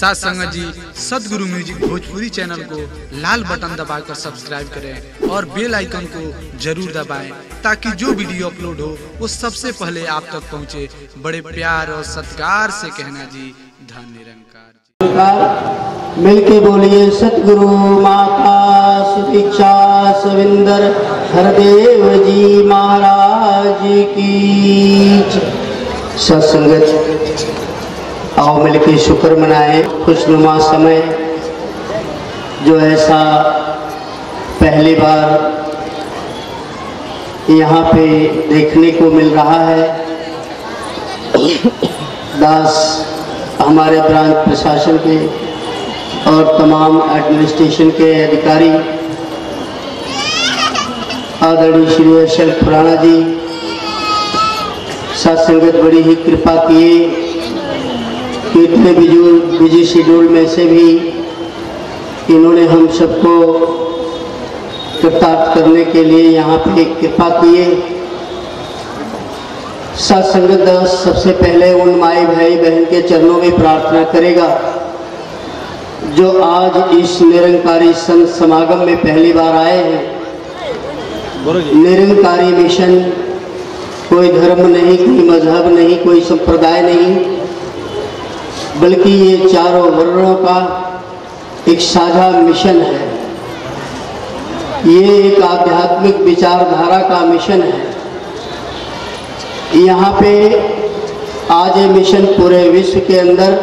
साथ संगत जी, सदगुरु म्यूज़िक भोजपुरी चैनल को लाल बटन दबाकर सब्सक्राइब करें और बेल आइकन को ज़रूर दबाएँ ताकि जो वीडियो अपलोड हो, वो सबसे पहले आप तक पहुँचे। बड़े प्यार और सत्कार से कहना जी धन निरंकार मिलके बोलिए सतगुरु माता, सुदीक्षा सविंदर, हरदेव जी महाराज की सत्संगत। आओ मिलके शुक्र मनाए। खुशनुमा समय जो ऐसा पहली बार यहाँ पे देखने को मिल रहा है। दास हमारे ब्रांच प्रशासन के और तमाम एडमिनिस्ट्रेशन के अधिकारी, आदरणीय श्री अशल खुराना जी सत्संगत बड़ी ही कृपा किए। कि इतने बिजू शेड्यूल में से भी इन्होंने हम सबको कृतार्थ करने के लिए यहाँ पे कृपा किए सत्संगत दास सबसे पहले उन माई भाई बहन के चरणों में प्रार्थना करेगा, जो आज इस निरंकारी संत समागम में पहली बार आए हैं। निरंकारी मिशन, कोई धर्म नहीं, कोई मज़हब नहीं, कोई संप्रदाय नहीं बल्कि ये चारों वर्णों का एक साझा मिशन है। ये एक आध्यात्मिक विचारधारा का मिशन है। यहाँ पे आज ये मिशन पूरे विश्व के अंदर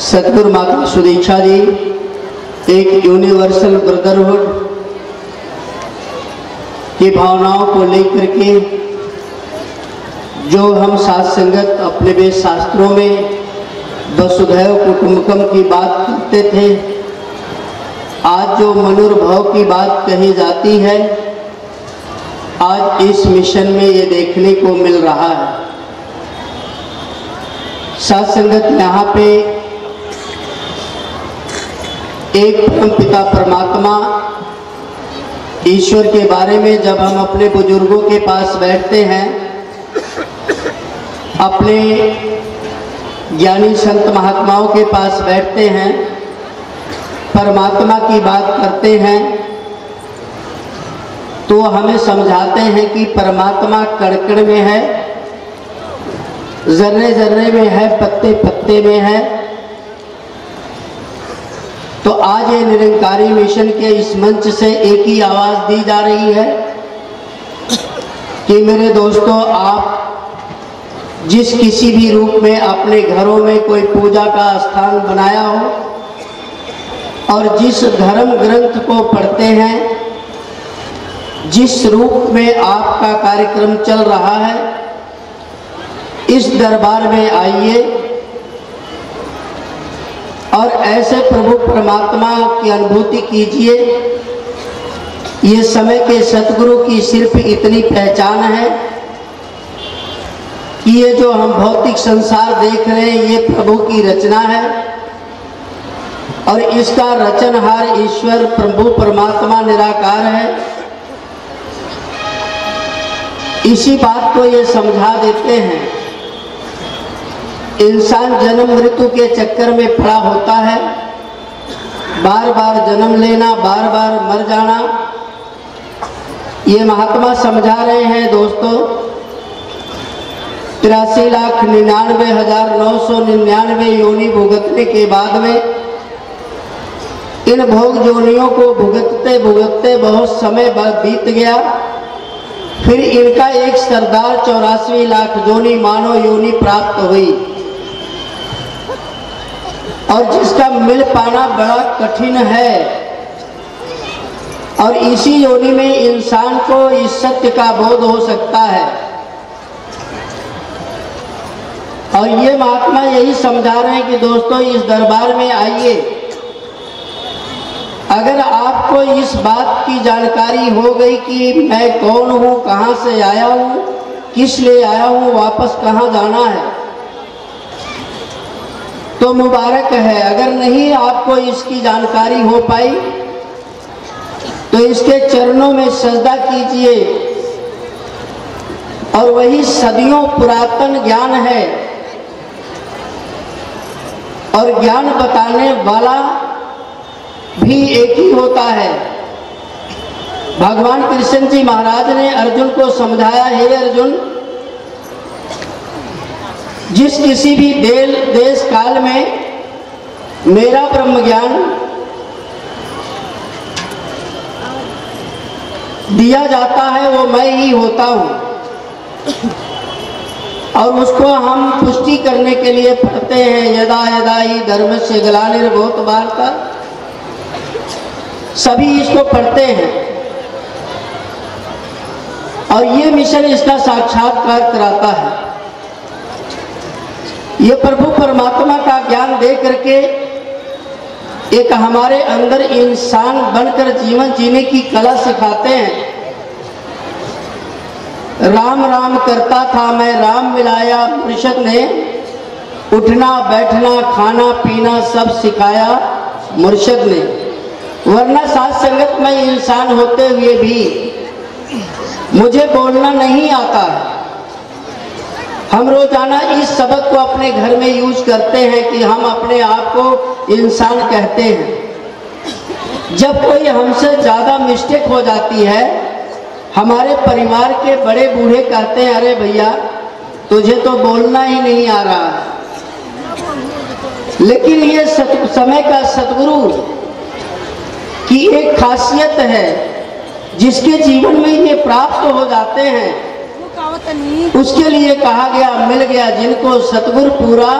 सतगुरु माता सुदीक्षा जी, एक यूनिवर्सल ब्रदरहुड की भावनाओं को लेकर के जो हम सात संगत अपने वेद शास्त्रों में वसुधैव कुटुंबकम की बात करते थे। आज जो मनुर्भव की बात कही जाती है, आज इस मिशन में ये देखने को मिल रहा है। सत्संगत यहाँ पे एक परम पिता परमात्मा ईश्वर के बारे में जब हम अपने बुज़ुर्गों के पास बैठते हैं, अपने ज्ञानी संत महात्माओं के पास बैठते हैं, परमात्मा की बात करते हैं तो हमें समझाते हैं कि परमात्मा कड़कड़ में है, जर्रे जर्रे में है, पत्ते पत्ते में है। तो आज ये निरंकारी मिशन के इस मंच से एक ही आवाज़ दी जा रही है कि मेरे दोस्तों, आप जिस किसी भी रूप में अपने घरों में कोई पूजा का स्थान बनाया हो और जिस धर्म ग्रंथ को पढ़ते हैं, जिस रूप में आपका कार्यक्रम चल रहा है, इस दरबार में आइए और ऐसे प्रभु परमात्मा की अनुभूति कीजिए। ये समय के सतगुरु की सिर्फ़ इतनी पहचान है कि ये जो हम भौतिक संसार देख रहे हैं, ये प्रभु की रचना है। और इसका रचनहार ईश्वर प्रभु परमात्मा निराकार है। इसी बात को ये समझा देते हैं। इंसान जन्म मृत्यु के चक्कर में पड़ा होता है। बार बार जन्म लेना बार बार मर जाना। ये महात्मा समझा रहे हैं दोस्तों। तिरासी लाख निन्यानवे हज़ार नौ सौ निन्यानवे योनि भुगतने के बाद में इन भोग जोनियों को भुगतते भुगतते बहुत समय बीत गया। फिर इनका एक सरदार चौरासी लाख जोनी मानव योनि प्राप्त हुई। और जिसका मिल पाना बड़ा कठिन है। और इसी योनि में इंसान को इस सत्य का बोध हो सकता है। और ये महात्मा यही समझा रहे हैं कि दोस्तों, इस दरबार में आइए। अगर आपको इस बात की जानकारी हो गई कि मैं कौन हूँ, कहाँ से आया हूँ, किस लिए आया हूँ, वापस कहाँ जाना है तो मुबारक है। अगर नहीं आपको इसकी जानकारी हो पाई तो इसके चरणों में सजदा कीजिए। और वही सदियों पुरातन ज्ञान है। और ज्ञान बताने वाला भी एक ही होता है। भगवान कृष्ण जी महाराज ने अर्जुन को समझाया, हे अर्जुन, जिस किसी भी देल, देश काल में मेरा ब्रह्म ज्ञान दिया जाता है, वो मैं ही होता हूँ। और उसको हम पुष्टि करने के लिए पढ़ते हैं, यदा यदा ही धर्म से ग्लानिर्भूत वार्ता। सभी इसको पढ़ते हैं। और ये मिशन इसका साक्षात्कार कराता है। ये प्रभु परमात्मा का ज्ञान दे करके एक हमारे अंदर इंसान बनकर जीवन जीने की कला सिखाते हैं। राम राम करता था मैं, राम मिलाया मुर्शद ने। उठना, बैठना, खाना, पीना सब सिखाया मुर्शद ने। वरना साथ संगत में इंसान होते हुए भी मुझे बोलना नहीं आता। हम रोज़ाना इस शब्द को अपने घर में यूज़ करते हैं कि हम अपने आप को इंसान कहते हैं। जब कोई हमसे ज़्यादा मिस्टेक हो जाती है हमारे परिवार के बड़े बूढ़े कहते हैं अरे भैया तुझे तो बोलना ही नहीं आ रहा। लेकिन ये समय का सतगुरु की एक खासियत है जिसके जीवन में ये प्राप्त हो जाते हैं। उसके लिए कहा गया मिल गया जिनको सतगुरु पूरा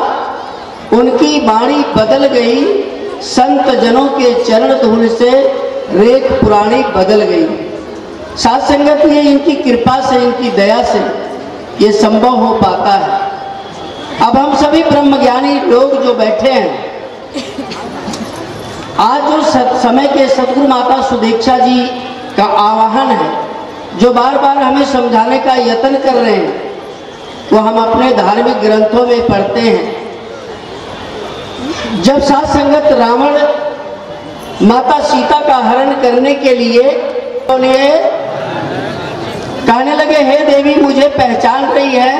उनकी बाणी बदल गई संत जनों के चरण धूल से रेख पुरानी बदल गई। सात संगत ये इनकी कृपा से, इनकी दया से ये संभव हो पाता है। अब हम सभी ब्रह्मज्ञानी लोग जो बैठे हैं, आज जो समय के सदगुरु माता सुदीक्षा जी का आवाहन है, जो बार बार हमें समझाने का यत्न कर रहे हैं, वो हम अपने धार्मिक ग्रंथों में पढ़ते हैं। जब सात संगत रावण माता सीता का हरण करने के लिए उन्हें कहने लगे, हे देवी, मुझे पहचान रही है।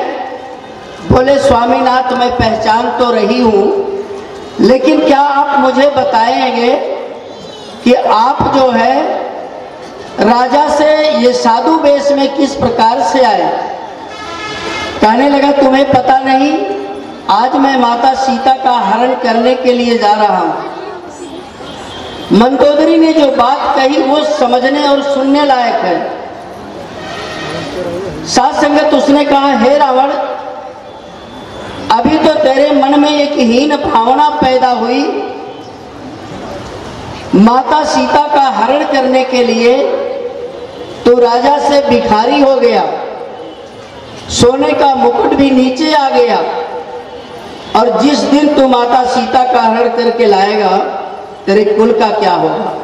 बोले, स्वामीनाथ, मैं पहचान तो रही हूँ, लेकिन क्या आप मुझे बताएँगे कि आप जो है, राजा से ये साधु वेश में किस प्रकार से आए? कहने लगा, तुम्हें पता नहीं, आज मैं माता सीता का हरण करने के लिए जा रहा हूँ। मंदोदरी ने जो बात कही, वो समझने और सुनने लायक है। सात संगत उसने कहा, हे रावण, अभी तो तेरे मन में एक हीन भावना पैदा हुई। माता सीता का हरण करने के लिए तो राजा से भिखारी हो गया। सोने का मुकुट भी नीचे आ गया। और जिस दिन तू माता सीता का हरण करके लाएगा, तेरे कुल का क्या होगा?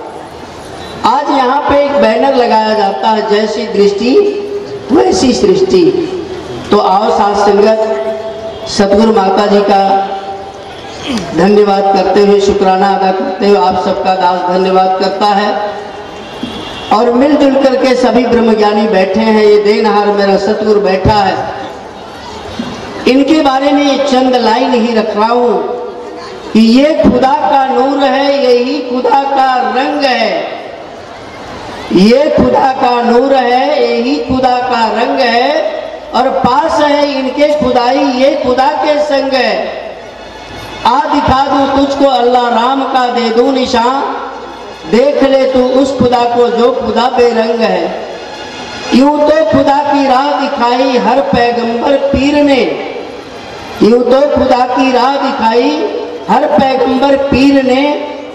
आज यहाँ पे एक बैनर लगाया जाता है, जैसी दृष्टि वैसी सृष्टि। तो आओ सात संगत सदगुरु माता जी का धन्यवाद करते हुए शुक्राना अदा करते हुए आप सबका दास धन्यवाद करता है। और मिलजुल करके सभी ब्रह्मज्ञानी बैठे हैं, ये देनहार मेरा सतगुरु बैठा है। इनके बारे में चंद लाइन ही रख रहा हूँ कि ये खुदा का नूर है, यही खुदा का रंग है। ये खुदा का नूर है यही खुदा का रंग है, और पास है इनके खुदाई, ये खुदा के संग है। आ दिखा दू तुझको अल्लाह राम का दे दू निशान, देख ले तू उस खुदा को जो खुदा बेरंग है। यूँ तो खुदा की राह दिखाई हर पैगंबर पीर ने। यूँ तो खुदा की राह दिखाई हर पैगंबर पीर ने।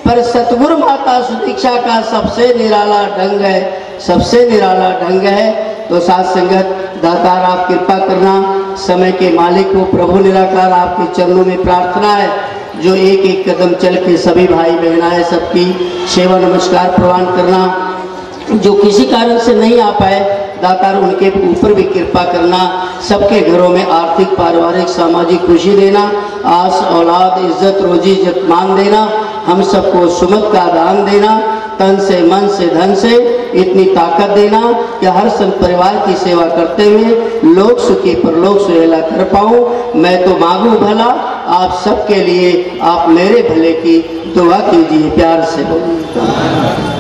पर सतगुरु माता सुदीक्षा का सबसे निराला ढंग है, सबसे निराला ढंग है। तो सात संगत, दातार आप कृपा करना, समय के मालिक हो, प्रभु निराकार आपके चरणों में प्रार्थना है। जो एक एक कदम चल के सभी भाई बहनाएँ सबकी सेवा नमस्कार प्रदान करना, जो किसी कारण से नहीं आ पाए, दातार उनके ऊपर भी कृपा करना, सबके घरों में आर्थिक, पारिवारिक, सामाजिक खुशी देना, आस, औलाद, इज़्ज़त, रोजी इज़्ज़त मान देना हम सबको सुमत का दान देना, तन से, मन से, धन से इतनी ताकत देना कि हर संत परिवार की सेवा करते हुए लोक सुखी पर लोक सुहेला कर पाऊँ। मैं तो मांगू भला, आप सबके लिए, आप मेरे भले की दुआ कीजिए, प्यार से बोलिए।